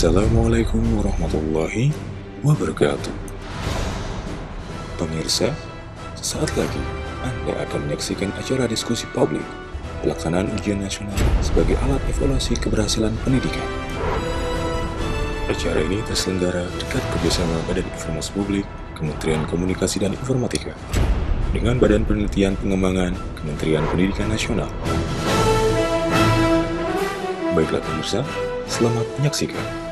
Assalamualaikum warahmatullahi wabarakatuh. Pemirsa, saat lagi Anda akan menyaksikan acara diskusi publik pelaksanaan ujian nasional sebagai alat evaluasi keberhasilan pendidikan. Acara ini terselenggara dekat kerjasama Badan Informasi Publik, Kementerian Komunikasi dan Informatika, dengan Badan Penelitian Pengembangan Kementerian Pendidikan Nasional. Baiklah pemirsa, selamat menyaksikan.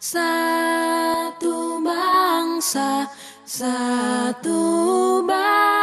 Satu bangsa, satu bahasa.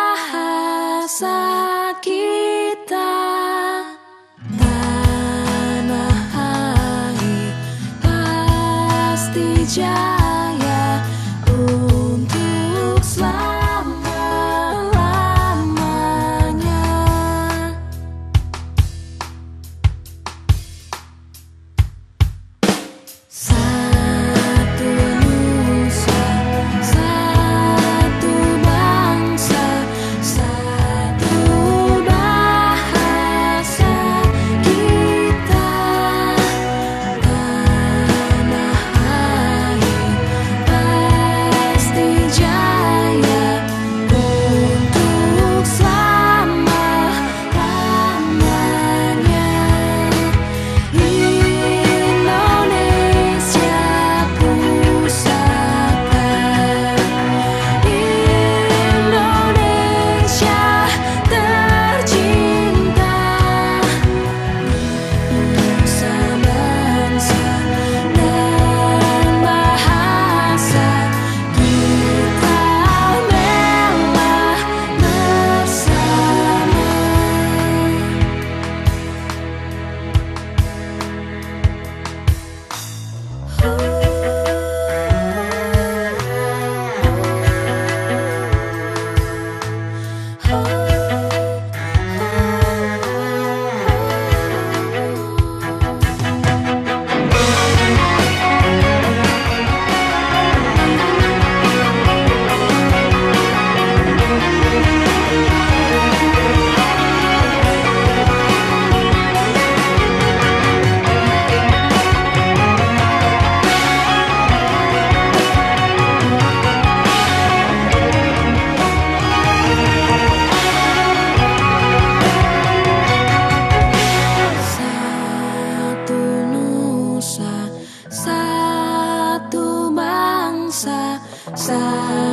side.